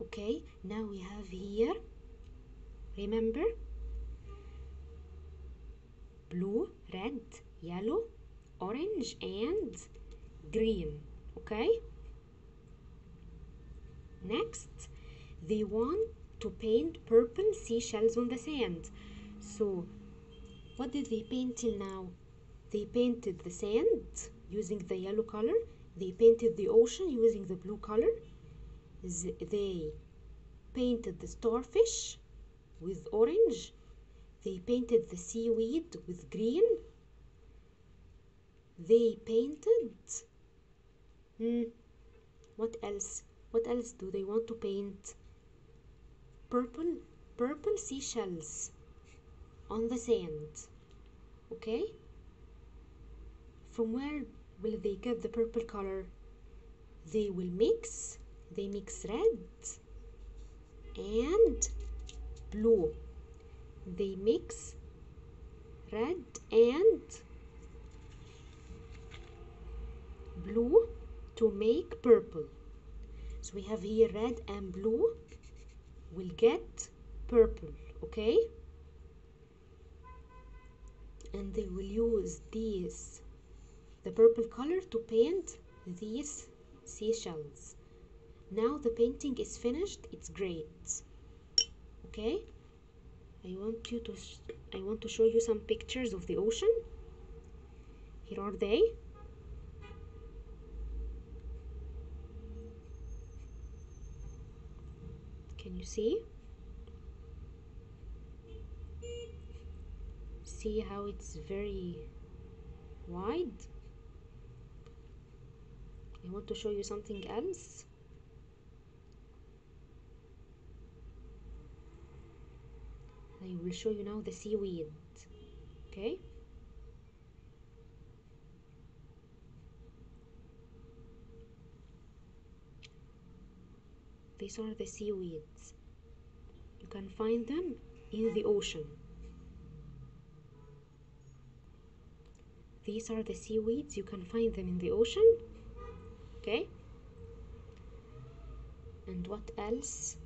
okay now we have here remember? Blue red yellow orange and green okay? Next they want to paint purple seashells on the sand. So what did they paint till now? They painted the sand using the yellow color they painted the ocean using the blue color they painted the starfish with orange. They painted the seaweed with green. They painted hmm, what else? What else do they want to paint? Purple purple seashells on the sand okay? From where will they get the purple color? They will mix they mix red and blue. They mix red and blue to make purple. So we have here red and blue will get purple okay? And they will use these the purple color to paint these seashells now the painting is finished it's great. Okay? I want you to I want to show you some pictures of the ocean. Here are they. Can you see? See how it's very wide? I want to show you something else I will show you now the seaweed okay? These are the seaweeds. You can find them in the ocean. These are the seaweeds. You can find them in the ocean. Okay? And what else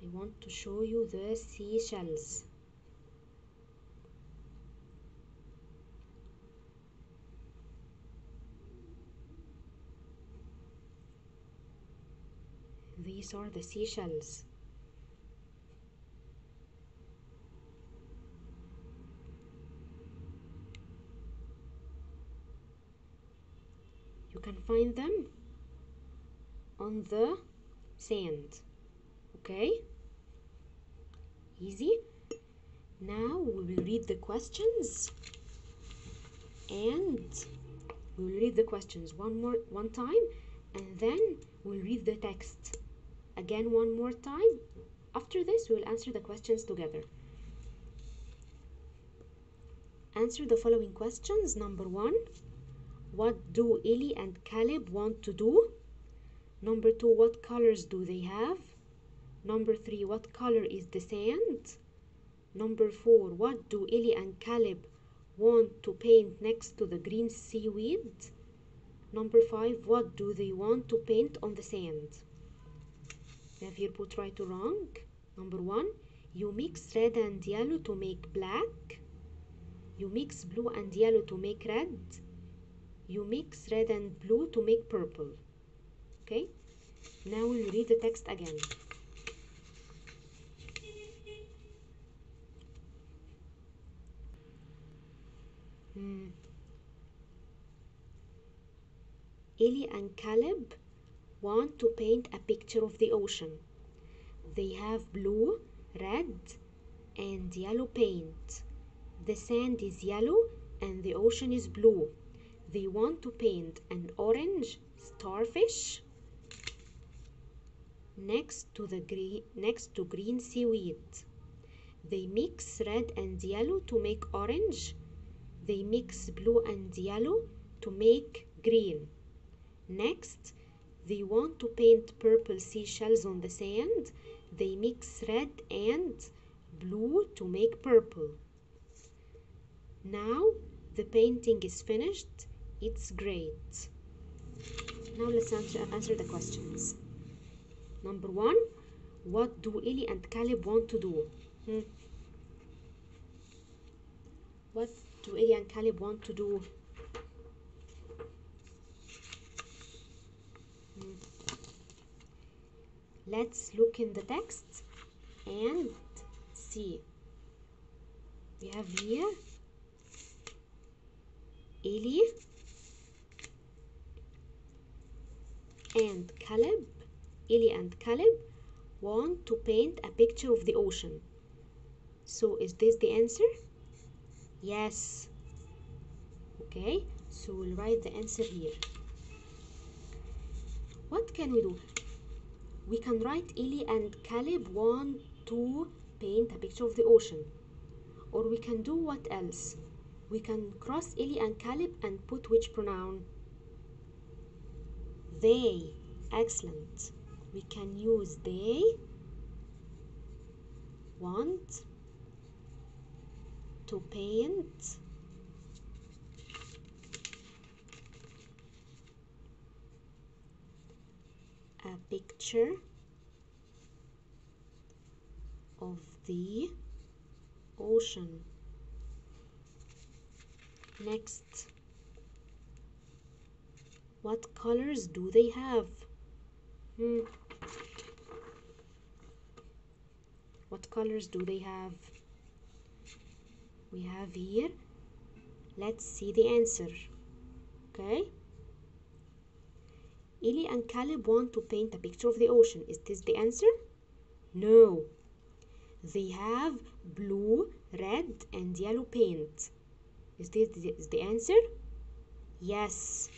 I want to show you the seashells. These are the seashells. You can find them on the sand okay? Easy. Now we will read the questions. And we will read the questions one more one time and then we'll read the text again one more time. After this we will answer the questions together. Answer the following questions. Number one what do Eli and Caleb want to do? Number two what colors do they have number three what color is the sand? Number four what do Eli and Caleb want to paint next to the green seaweed? Number five what do they want to paint on the sand? Here put right or wrong. Number one you mix red and yellow to make black. You mix blue and yellow to make red. You mix red and blue to make purple. Okay? Now we'll read the text again Hmm. Eli and Caleb want to paint a picture of the ocean. They have blue, red, and yellow paint. The sand is yellow and the ocean is blue. They want to paint an orange starfish next to the green next to green seaweed. They mix red and yellow to make orange. They mix blue and yellow to make green. Next, they want to paint purple seashells on the sand. They mix red and blue to make purple. Now the painting is finished. It's great. Now let's answer, answer the questions. number one what do Ellie and Caleb want to do hmm. what do Ellie and Caleb want to do let's look in the text and see we have here Ellie and Caleb, Ellie and Caleb want to paint a picture of the ocean. So is this the answer? Yes. Okay, so we'll write the answer here. What can we do? We can write Ellie and Caleb want to paint a picture of the ocean. Or we can do what else? We can cross Ellie and Caleb and put which pronoun? They. Excellent. We can use they want to paint a picture of the ocean. Next, what colors do they have? Hmm. What colors do they have? We have here. Let's see the answer. Okay. Ellie and Caleb want to paint a picture of the ocean. Is this the answer? No. They have blue, red, and yellow paint. Is this the, answer? Yes.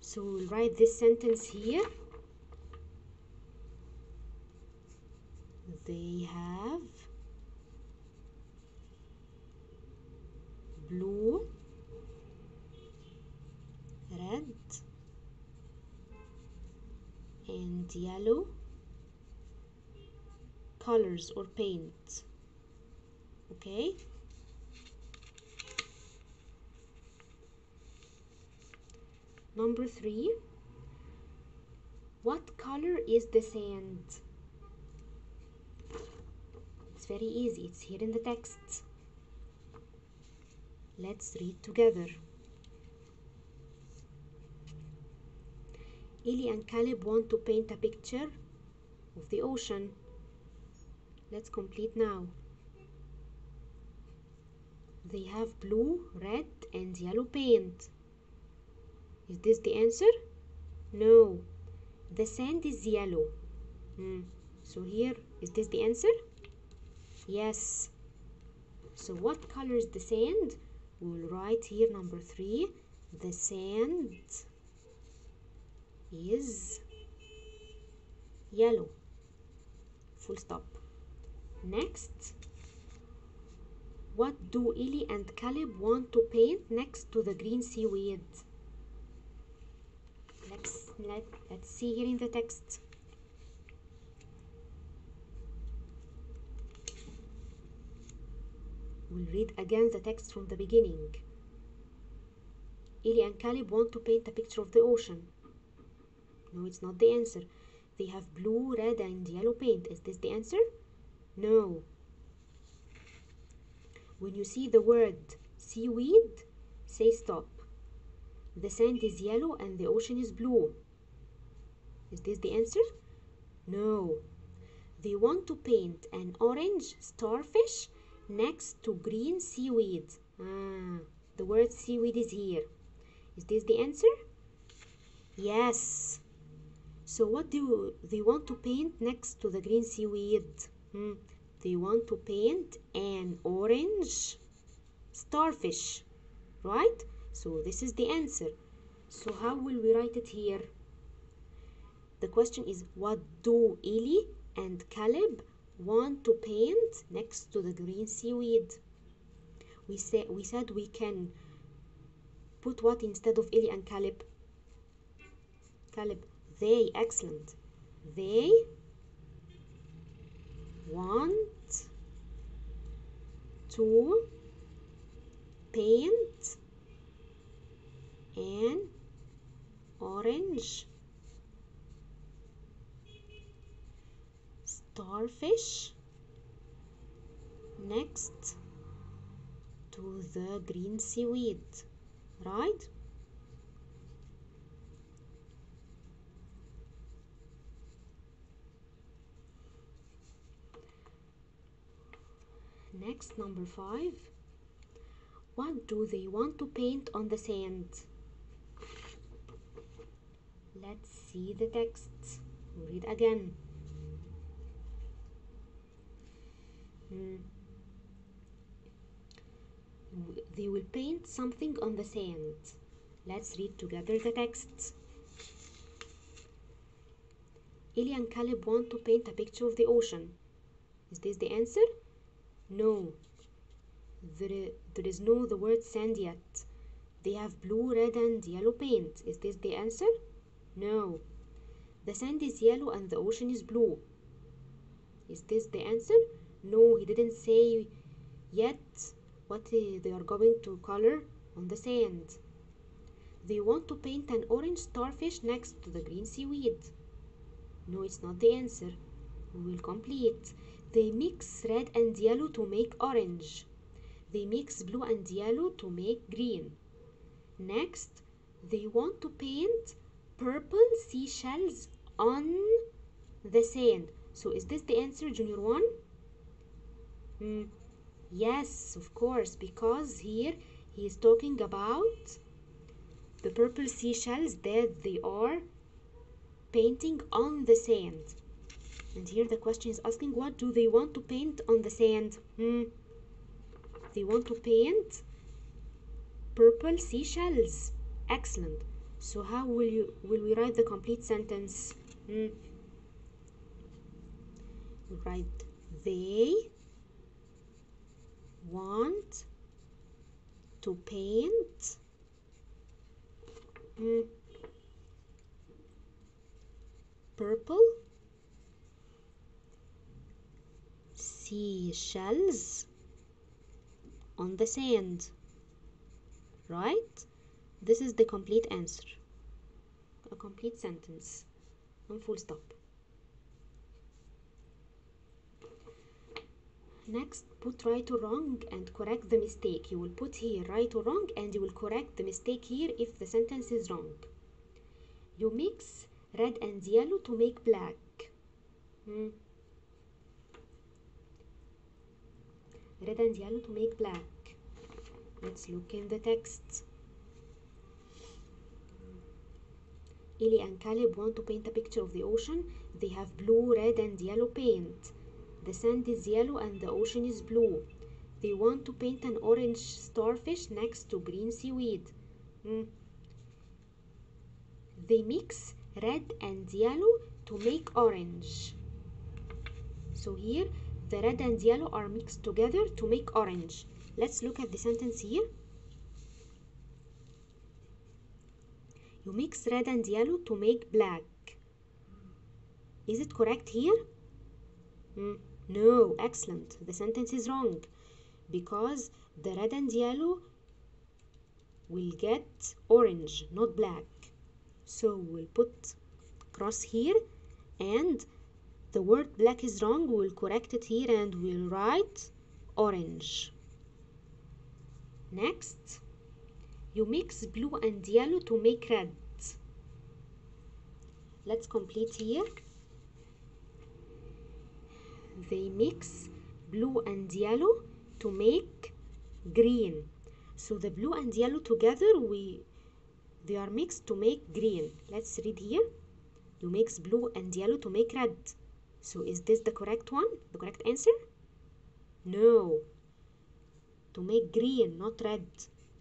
So we'll write this sentence here. They have blue, red, and yellow colors or paint. Okay? Number three, what color is the sand? It's very easy, it's here in the text. Let's read together. Ellie and Caleb want to paint a picture of the ocean. Let's complete now. They have blue, red, and yellow paint. Is this the answer? No. The sand is yellow. Hmm. So here, is this the answer? Yes. So what color is the sand? We'll write here number three. The sand is yellow. Full stop. Next, what do Ellie and Caleb want to paint next to the green seaweed? Let's let let's see here in the text. We'll read again the text from the beginning. Ellie and Caleb want to paint a picture of the ocean. No, it's not the answer. They have blue, red, and yellow paint. Is this the answer? No. When you see the word seaweed, say stop. The sand is yellow and the ocean is blue. Is this the answer? No. They want to paint an orange starfish next to green seaweed. Ah, the word seaweed is here. Is this the answer? Yes. So what do they want to paint next to the green seaweed? Hmm. They want to paint an orange starfish, right? So this is the answer. So how will we write it here? The question is what do Ellie and Caleb want to paint next to the green seaweed? We said we said we can put what instead of Ellie and Caleb? Caleb, they, excellent. They want to paint an orange starfish next to the green seaweed right next number five what do they want to paint on the sand let's see the text read again Hmm. They will paint something on the sand. Let's read together the text. Eli and Caleb want to paint a picture of the ocean. Is this the answer? No. There, there is no the word sand yet. They have blue, red, and yellow paint. Is this the answer? No. The sand is yellow and the ocean is blue. Is this the answer? No, he didn't say yet what they are going to color on the sand. They want to paint an orange starfish next to the green seaweed. No, it's not the answer. We will complete. They mix red and yellow to make orange. They mix blue and yellow to make green. Next, they want to paint purple seashells on the sand. So is this the answer, Junior 1? Hmm. Yes, of course, because here he is talking about the purple seashells that they are painting on the sand. And here the question is asking what do they want to paint on the sand? Hmm. They want to paint purple seashells. Excellent. So how will you will we write the complete sentence? Hmm. Write they want to paint mm, purple seashells on the sand right this is the complete answer a complete sentence and full stop Next, put right or wrong and correct the mistake. You will put here right or wrong and you will correct the mistake here if the sentence is wrong. You mix red and yellow to make black. Hmm. Red and yellow to make black. Let's look in the text. Eli and Caleb want to paint a picture of the ocean. They have blue, red, and yellow paint. The sand is yellow and the ocean is blue. They want to paint an orange starfish next to green seaweed. Hmm. They mix red and yellow to make orange. So here, the red and yellow are mixed together to make orange. Let's look at the sentence here. You mix red and yellow to make black. Is it correct here? Hmm. No, excellent. The sentence is wrong because the red and yellow will get orange, not black. So we'll put cross here and the word black is wrong. We'll correct it here and we'll write orange. Next, you mix blue and yellow to make red. Let's complete here they mix blue and yellow to make green so the blue and yellow together we they are mixed to make green let's read here you mix blue and yellow to make red so is this the correct one? The correct answer? No. To make green not red.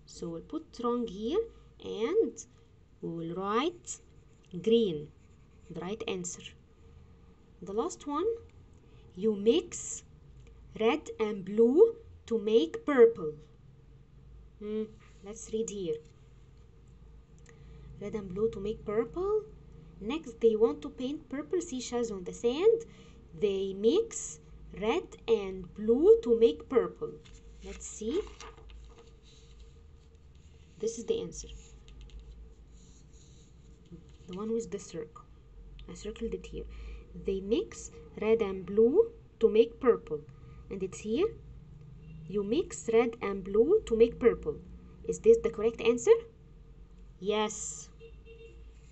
So we'll put wrong here and we will write green. The right answer. The last one. You mix red and blue to make purple. Hmm, let's read here. Red and blue to make purple. Next, they want to paint purple seashells on the sand. They mix red and blue to make purple. Let's see. This is the answer. The one with the circle. I circled it here. they mix red and blue to make purple and it's here you mix red and blue to make purple is this the correct answer yes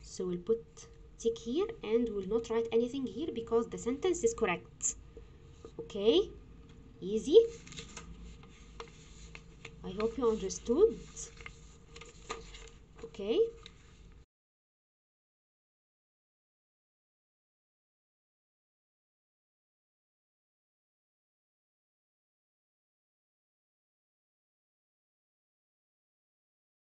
so we'll put tick here and we'll not write anything here because the sentence is correct. Okay? Easy? I hope you understood. Okay